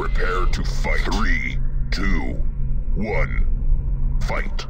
Prepare to fight. Three, two, one, fight.